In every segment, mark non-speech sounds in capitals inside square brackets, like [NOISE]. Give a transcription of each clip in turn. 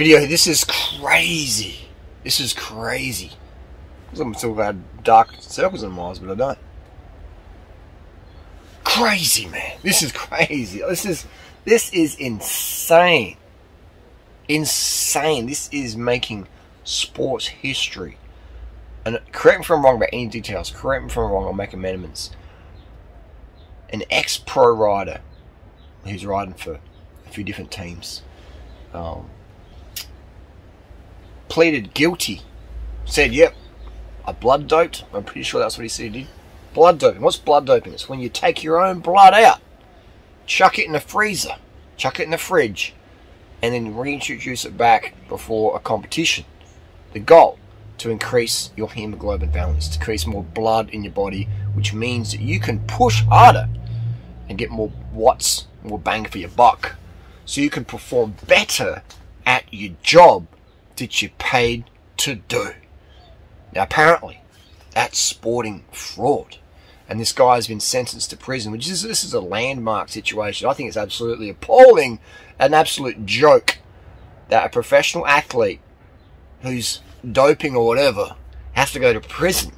video. This is crazy. This is crazy. I'm talking about dark circles my eyes, but I don't. Crazy man. This is crazy. This is this is insane. Insane. This is making sports history. And correct me if I'm wrong about any details. Correct me if I'm wrong. I'll make amendments. An ex-pro rider who's riding for a few different teams um, pleaded guilty. Said, "Yep, I blood doped." I'm pretty sure that's what he said he did. Blood doping. What's blood doping? It's when you take your own blood out, chuck it in the freezer, chuck it in the fridge, and then reintroduce it back before a competition. The goal to increase your hemoglobin balance, to increase more blood in your body, which means that you can push harder and get more watts, more bang for your buck. So you can perform better at your job that you're paid to do. Now, apparently, that's sporting fraud. And this guy has been sentenced to prison, which is this is a landmark situation. I think it's absolutely appalling, an absolute joke that a professional athlete who's doping or whatever has to go to prison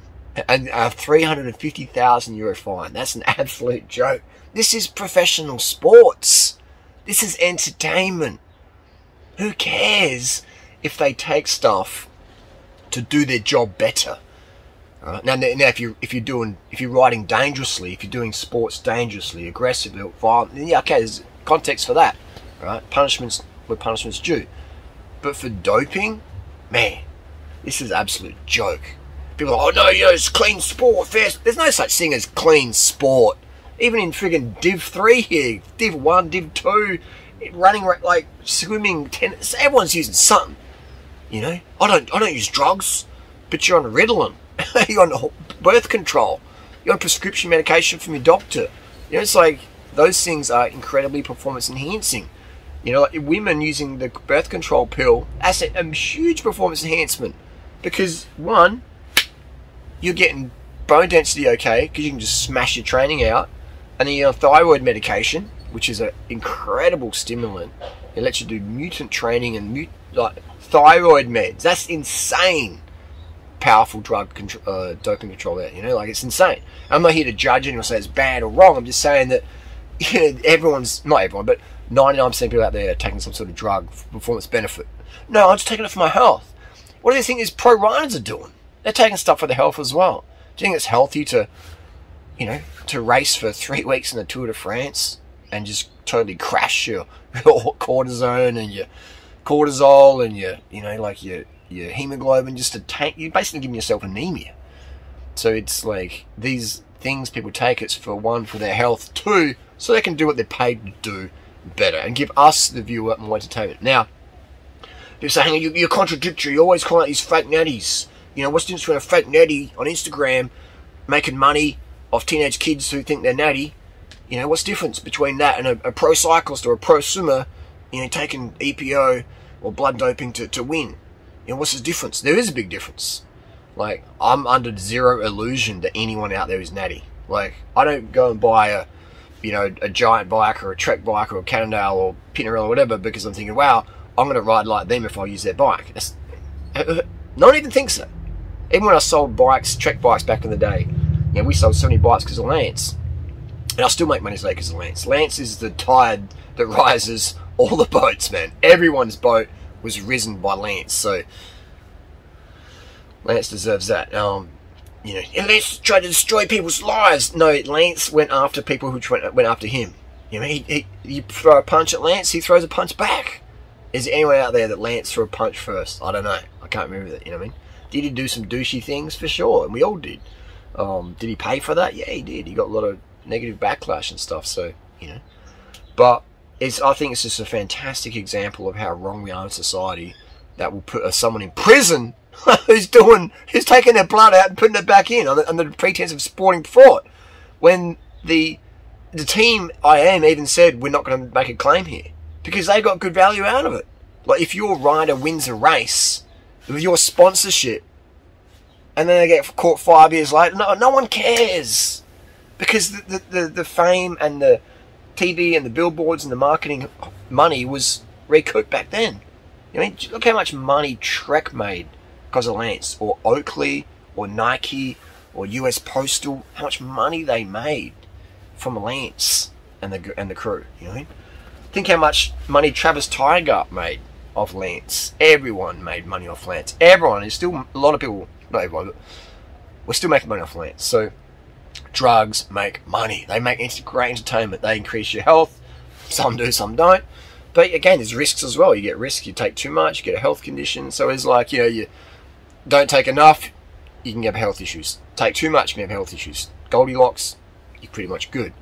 and a 350,000 euro fine. That's an [LAUGHS] absolute joke. This is professional sports. This is entertainment. Who cares if they take stuff to do their job better? Right? Now, now, if you if you're doing if you're riding dangerously, if you're doing sports dangerously, aggressively, violently, yeah, okay, there's context for that, right? Punishments where punishments due. But for doping, man, this is absolute joke. People are, oh no, you know, it's clean sport. There's no such thing as clean sport. Even in friggin' Div 3 here, Div 1, Div 2, running like swimming, tennis, everyone's using something. You know? I don't I don't use drugs, but you're on Ritalin. [LAUGHS] you're on birth control. You're on prescription medication from your doctor. You know, it's like those things are incredibly performance enhancing. You know, like women using the birth control pill, that's a, a huge performance enhancement. Because, one, you're getting bone density okay, because you can just smash your training out. And then you're on thyroid medication, which is an incredible stimulant. It lets you do mutant training and mut- like thyroid meds. That's insane. Powerful drug control, uh, doping control there. You know, like it's insane. I'm not here to judge anyone say it's bad or wrong. I'm just saying that [LAUGHS] you know, everyone's not everyone, but 99% of people out there are taking some sort of drug for performance benefit. No, I'm just taking it for my health. What do you think these pro riders are doing? They're taking stuff for their health as well. Do you think it's healthy to, you know, to race for three weeks in the Tour de France and just totally crash your, [LAUGHS] your cortisone and your cortisol and your, you know, like your your hemoglobin just to tank? You're basically giving yourself anemia. So it's like these things people take. It's for one for their health, two so they can do what they're paid to do better and give us the viewer more entertainment. Now, you're saying you, you're contradictory. You always call out these fake natties. You know, what's the difference between a fake natty on Instagram making money off teenage kids who think they're natty? You know, what's the difference between that and a, a pro cyclist or a pro swimmer, you know, taking EPO or blood doping to, to win? You know, what's the difference? There is a big difference. Like, I'm under zero illusion that anyone out there is natty. Like, I don't go and buy a, you know, a giant bike or a Trek bike or a Cannondale or Pinarello or whatever because I'm thinking, wow, I'm going to ride like them if I use their bike. That's, [LAUGHS] no one even thinks so. Even when I sold bikes, Trek bikes back in the day, you know, we sold so many bikes because of Lance. And I still make money today because of Lance. Lance is the tide that [LAUGHS] rises all the boats, man. Everyone's boat was risen by Lance. So Lance deserves that. Um, you know, Lance tried to destroy people's lives. No, Lance went after people who went, after him. You know, he, he, you throw a punch at Lance, he throws a punch back. Is there anyone out there that Lance threw a punch first? I don't know. I can't remember that. You know what I mean? Did he do some douchey things for sure? And we all did. Um, did he pay for that? Yeah, he did. He got a lot of negative backlash and stuff. So you know, but it's I think it's just a fantastic example of how wrong we are in society that will put uh, someone in prison [LAUGHS] who's doing who's taking their blood out and putting it back in on the, on the pretense of sporting fraud when the the team I am even said we're not going to make a claim here because they got good value out of it. Like if your rider wins a race with your sponsorship, and then they get caught five years later, no, no one cares because the, the, the, the fame and the TV and the billboards and the marketing money was recouped back then. I mean, look how much money Trek made because of Lance, or Oakley, or Nike, or US Postal. How much money they made from Lance and the and the crew. You know, think how much money Travis Tygart made off Lance. Everyone made money off Lance. Everyone is still a lot of people. Not everyone, but we're still making money off Lance. So drugs make money. They make great entertainment. They increase your health. Some do, some don't. But again, there's risks as well. You get risks. You take too much, you get a health condition. So it's like you know, you don't take enough, you can get health issues. Take too much, you can have health issues. Goldilocks, you're pretty much good.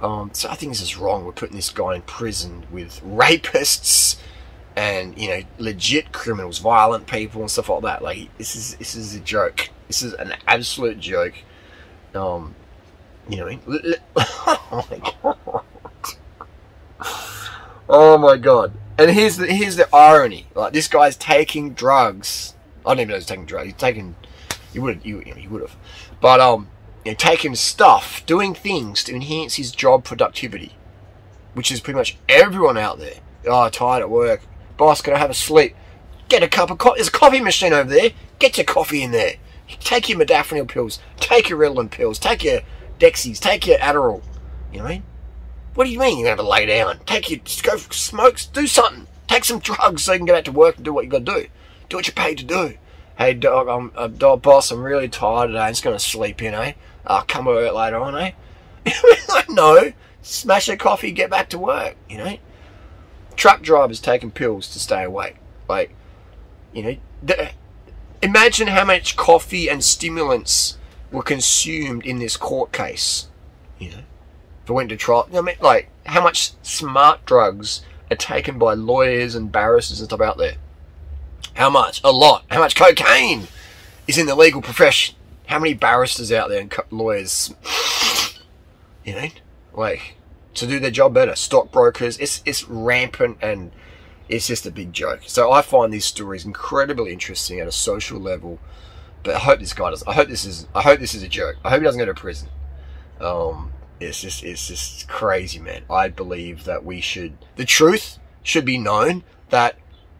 Um, so I think this is wrong. We're putting this guy in prison with rapists and you know legit criminals, violent people and stuff like that. Like this is this is a joke. This is an absolute joke. Um, you know, [LAUGHS] oh my god. Oh my god. And here's the here's the irony. Like this guy's taking drugs. I don't even know he's taking drugs. He's taking he would you, you would have. But um you know, taking stuff, doing things to enhance his job productivity. Which is pretty much everyone out there. Oh, tired at work. Boss, can I have a sleep? Get a cup of coffee. There's a coffee machine over there. Get your coffee in there. Take your modafinil pills. Take your Ritalin pills. Take your Dexies. Take your Adderall. You know what I mean? What do you mean you're going to lay down? Take your, go smoke, do something. Take some drugs so you can get back to work and do what you got to do. Do what you're paid to do. Hey, dog, I'm, uh, dog boss, I'm really tired today. I'm just going to sleep in, eh? I'll come over later on, eh? [LAUGHS] no. Smash a coffee, get back to work, you know? Truck drivers taking pills to stay awake. Like, you know, imagine how much coffee and stimulants were consumed in this court case, you know? if went to trial, I mean, like, how much smart drugs are taken by lawyers and barristers and stuff out there? How much? A lot. How much cocaine is in the legal profession? How many barristers out there and lawyers? You know, like to do their job better. Stockbrokers. It's it's rampant and it's just a big joke. So I find these stories incredibly interesting at a social level. But I hope this guy does. I hope this is. I hope this is a joke. I hope he doesn't go to prison. Um, it's just it's just crazy, man. I believe that we should the truth should be known that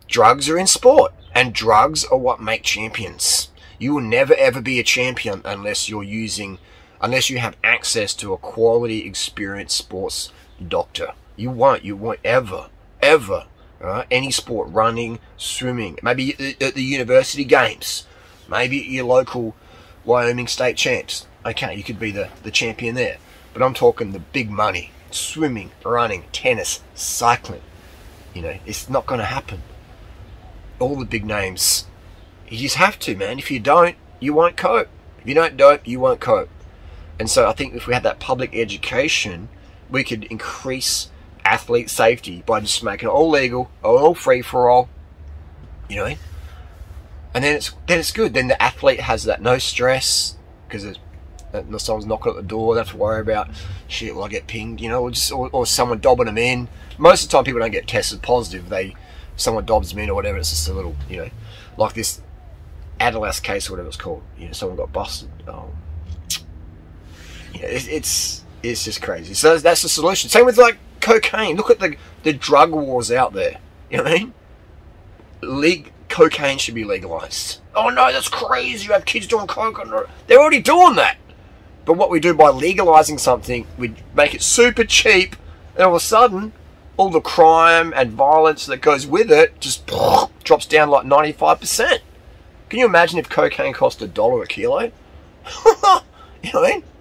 drugs are in sport and drugs are what make champions. You will never ever be a champion unless you're using unless you have access to a quality experienced sports doctor. You won't you won't ever ever any sport running, swimming, maybe at the university games, maybe at your local Wyoming state champs. Okay, you could be the, the champion there but I'm talking the big money swimming, running, tennis, cycling. You know, it's not going to happen. All the big names. You just have to, man. If you don't, you won't cope. If you don't dope, you won't cope. And so I think if we had that public education, we could increase athlete safety by just making it all legal, all free for all. You know? And then it's then it's good. Then the athlete has that no stress because that someone's knocking at the door, they have to worry about shit. Will I get pinged? You know, or just or, or someone dobbing them in. Most of the time, people don't get tested positive. They someone dobs them in or whatever. It's just a little, you know, like this Aderlass case or whatever it's called. You know, someone got busted. Um, it, it's it's just crazy. So that's the solution. Same with like cocaine. Look at the the drug wars out there. You know what I mean? League cocaine should be legalized. Oh no, that's crazy. You have kids doing coke. They're already doing that. But what we do by legalizing something, we make it super cheap, and all of a sudden, all the crime and violence that goes with it just [LAUGHS] drops down like 95%. Can you imagine if cocaine cost a dollar a kilo? [LAUGHS] you know what I mean? [LAUGHS]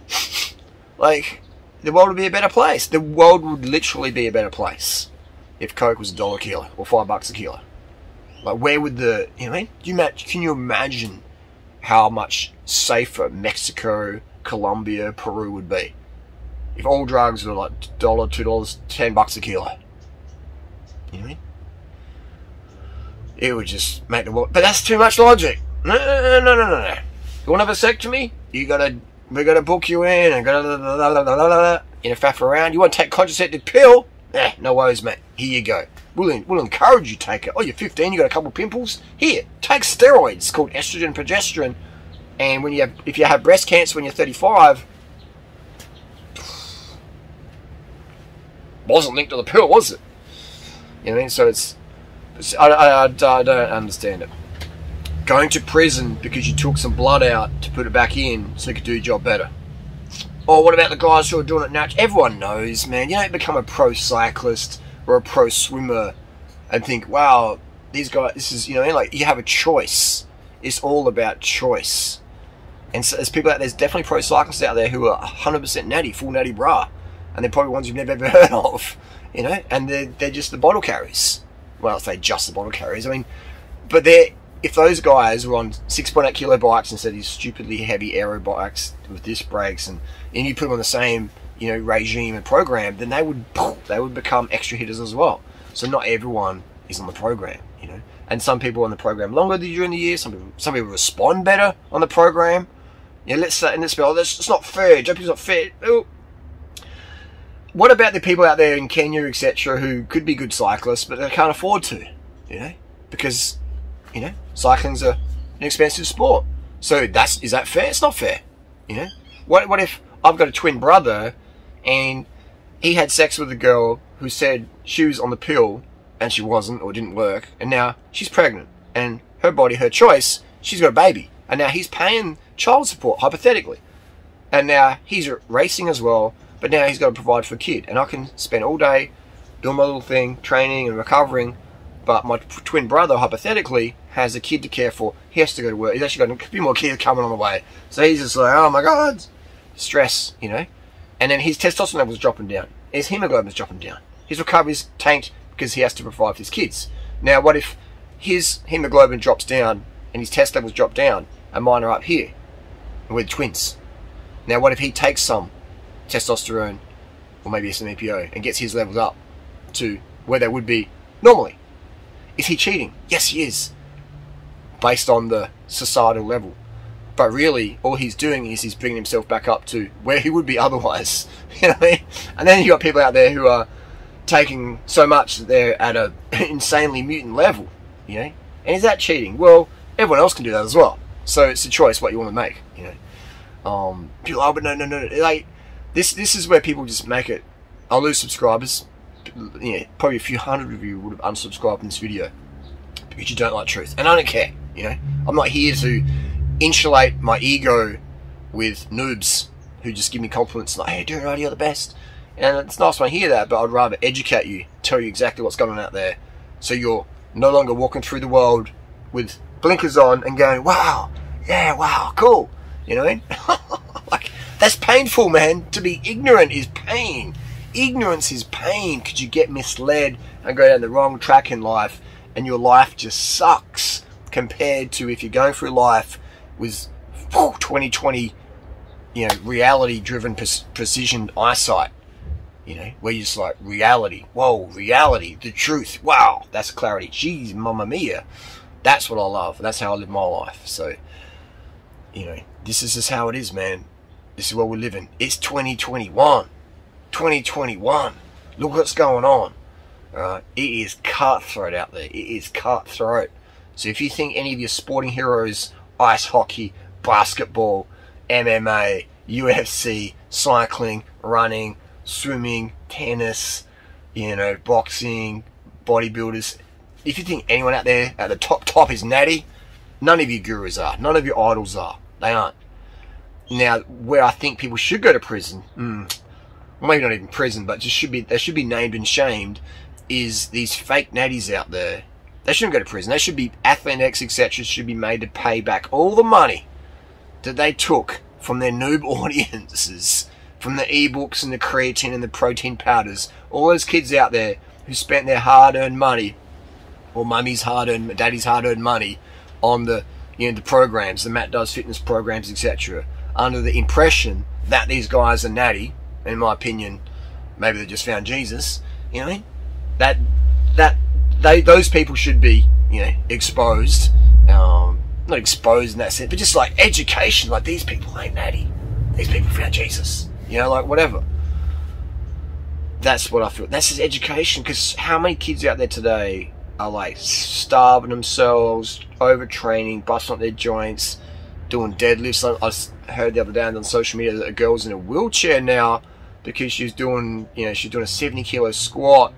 Like, the world would be a better place. The world would literally be a better place if coke was a dollar a kilo or five bucks a kilo. Like, where would the, you know what I mean? You can you imagine how much safer Mexico, Colombia, Peru would be. If all drugs were like dollar, two dollars, ten bucks a kilo. You know what I mean? It would just make the world. But that's too much logic. No, no, no, no, no, no. You want to have a vasectomy? You gotta, we gotta book you in and la, la, la, la, la, la, you know, faff around. You want to take contraceptive pill? Eh, no worries, mate. Here you go. We'll, we'll encourage you take it. Oh, you're 15, you got a couple pimples? Here, take steroids called estrogen, progesterone and when you have, if you have breast cancer when you're 35, [SIGHS] wasn't linked to the pill, was it? You know what I mean? So it's I, I, I don't understand it. Going to prison because you took some blood out to put it back in so you could do your job better. Or what about the guys who are doing it now? Everyone knows, man. You don't become a pro cyclist or a pro swimmer and think, wow, these guys, this is, you know, like you have a choice. It's all about choice. And so there's people out there, there's definitely pro cyclists out there who are 100% natty, full natty bra. And they're probably ones you've never ever [LAUGHS] heard of, you know, and they're, they're just the bottle carriers. Well, I say just the bottle carriers. I mean, but they're, if those guys were on 6.8 kilo bikes instead of these stupidly heavy aero bikes with disc brakes and, and you put them on the same you know regime and program then they would they would become extra hitters as well. So not everyone is on the program you know? And some people on the program longer during the year some people some people respond better on the program. Yeah let's say and let's be oh that's it's not fair. Jumping's not fair. Ooh. what about the people out there in Kenya etc who could be good cyclists but they can't afford to you know? Because you know, cycling's a, an expensive sport. So that's is that fair? It's not fair. You know, what what if I've got a twin brother and he had sex with a girl who said she was on the pill and she wasn't or didn't work, and now she's pregnant and her body, her choice, she's got a baby, and now he's paying child support hypothetically, and now he's racing as well, but now he's got to provide for a kid, and I can spend all day doing my little thing, training and recovering, but my twin brother hypothetically has a kid to care for. He has to go to work. He's actually got a few more kids coming on the way. So he's just like, oh my god, stress, you know. And then his testosterone level's dropping down. His hemoglobin's dropping down. His recovery's tanked because he has to provide for his kids. Now, what if his hemoglobin drops down and his test levels drop down and mine are up here? And we're twins. Now, what if he takes some testosterone or maybe some EPO and gets his levels up to where they would be normally? Is he cheating? Yes, he is based on the societal level. But really, all he's doing is he's bringing himself back up to where he would be [LAUGHS] otherwise. [LAUGHS] You know what I mean? And then you got people out there who are taking so much that they're at an [LAUGHS] insanely mutant level. You know? And is that cheating? Well, everyone else can do that as well. So it's a choice what you want to make. You know? Um, people, oh, but no, no, no, like this. This is where people just make it. I'll lose subscribers. Yeah, probably a few hundred of you would have unsubscribed from this video because you don't like truth, and I don't care. You know, I'm not here to insulate my ego with noobs who just give me compliments like, hey, right, you're the best. And it's nice when I hear that, but I'd rather educate you, tell you exactly what's going on out there, so you're no longer walking through the world with blinkers on and going, wow, yeah, wow, cool. You know what I mean? [LAUGHS] like, that's painful, man. To be ignorant is pain. Ignorance is pain because you get misled and go down the wrong track in life, and your life just sucks compared to if you're going through life with 2020, you know, reality driven precision eyesight, you know, where you're just like, reality, whoa, reality, the truth, wow, that's clarity. Jeez, mamma mia. That's what I love. That's how I live my life. So, you know, this is just how it is, man. This is what we're living. It's 2021. 2021. Look what's going on. Alright, it is cutthroat out there. It is cutthroat. So if you think any of your sporting heroes, ice hockey, basketball, MMA, UFC, cycling, running, swimming, tennis, you know, boxing, bodybuilders, if you think anyone out there at the top top is natty, none of your gurus are. None of your idols are. They aren't. Now, where I think people should go to prison, mm, maybe not even prison, but just should be they should be named and shamed, is these fake natties out there they shouldn't go to prison. They should be Athletics, etc. Should be made to pay back all the money that they took from their noob [LAUGHS] audiences, from the ebooks and the creatine and the protein powders. All those kids out there who spent their hard-earned money, or mummy's hard-earned, daddy's hard-earned money, on the you know the programs, the Matt does fitness programs, etc. Under the impression that these guys are natty. In my opinion, maybe they just found Jesus. You know, that that they those people should be you know exposed, um, not exposed in that sense, but just like education. Like these people ain't natty. These people found Jesus. You know, like whatever. That's what I feel. That's his education. Because how many kids out there today are like starving themselves, overtraining, busting up their joints, doing deadlifts. I heard the other day on social media that a girl's in a wheelchair now because she's doing, you know, she's doing a 70 kilo squat,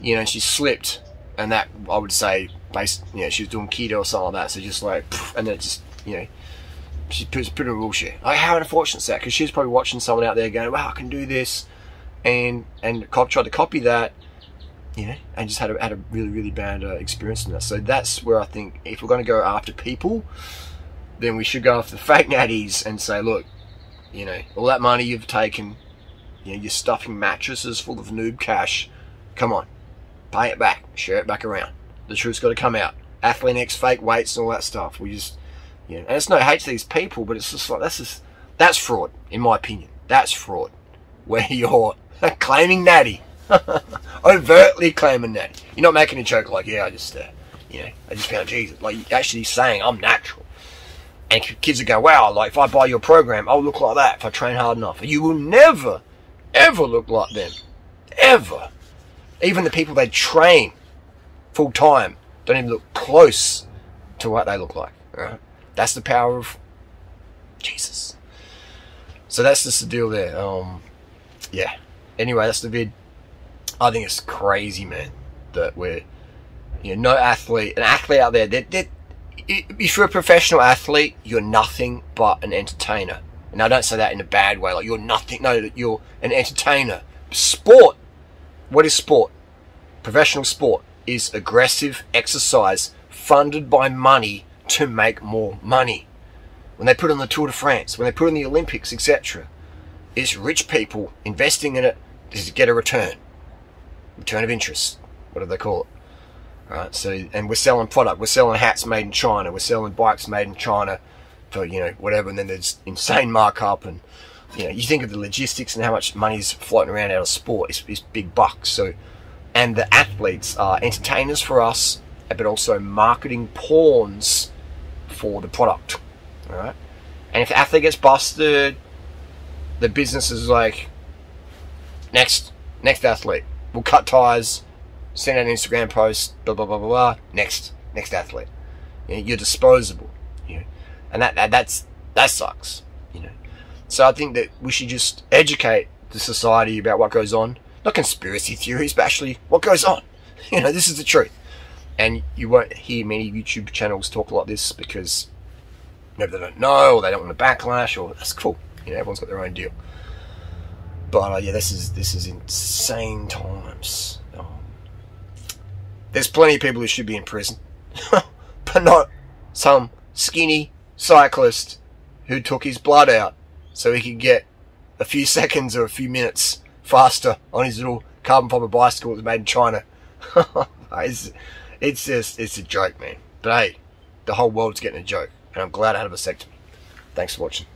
you know, she slipped and that I would say based, you know, she was doing keto or something like that. So just like, and then just, you know, she puts put in bullshit. Like how unfortunate is that? Because she's probably watching someone out there going, "Wow, I can do this," and and cop tried to copy that, you know, and just had a, had a really really bad uh, experience in that. So that's where I think if we're going to go after people, then we should go after the fake natties and say, look, you know, all that money you've taken, you know, you're stuffing mattresses full of noob cash. Come on, pay it back, share it back around. The truth's got to come out. Athlean-X fake weights and all that stuff. We just, you know, and it's no hate to these people, but it's just like that's just that's fraud, in my opinion. That's fraud. Where [LAUGHS] you're claiming natty, [LAUGHS] overtly claiming natty. You're not making a joke like, yeah, I just, uh, you know, I just found Jesus. Like actually saying I'm natural. And kids are go, wow, like if I buy your program, I'll look like that if I train hard enough. You will never, ever look like them. Ever. Even the people they train full time don't even look close to what they look like. Right? That's the power of Jesus. So that's just the deal there. Um, yeah. Anyway, that's the vid. I think it's crazy, man, that we're, you know, no athlete, an athlete out there, they're if you're a professional athlete, you're nothing but an entertainer. And I don't say that in a bad way, like you're nothing. No, you're an entertainer. Sport. What is sport? Professional sport is aggressive exercise funded by money to make more money. When they put on the Tour de France, when they put on the Olympics, etc., it's rich people investing in it to get a return. Return of interest. What do they call it? Right, so and we're selling product. We're selling hats made in China. We're selling bikes made in China for you know whatever. And then there's insane markup and you know you think of the logistics and how much money is floating around out of sport. It's, big bucks. So and the athletes are entertainers for us, but also marketing pawns for the product. All right, and if the athlete gets busted, the business is like next next athlete. We'll cut ties send out an Instagram post, blah blah blah blah blah. Next, next athlete. You're disposable. And that, that that's that sucks. You know, so I think that we should just educate the society about what goes on, not conspiracy theories, but actually what goes on. [LAUGHS] You know, this is the truth. And you won't hear many YouTube channels talk like this because maybe they don't know or they don't want to backlash or that's cool. You know, everyone's got their own deal. But uh, yeah, this is this is insane times. There's plenty of people who should be in prison, [LAUGHS] but not some skinny cyclist who took his blood out so he could get a few [LAUGHS] seconds or a few minutes faster on his little carbon fiber bicycle that was made in China. [LAUGHS] it's, it's just, it's a joke, man. But hey, the whole world's getting a joke, and I'm glad I had a vasectomy. Thanks for watching.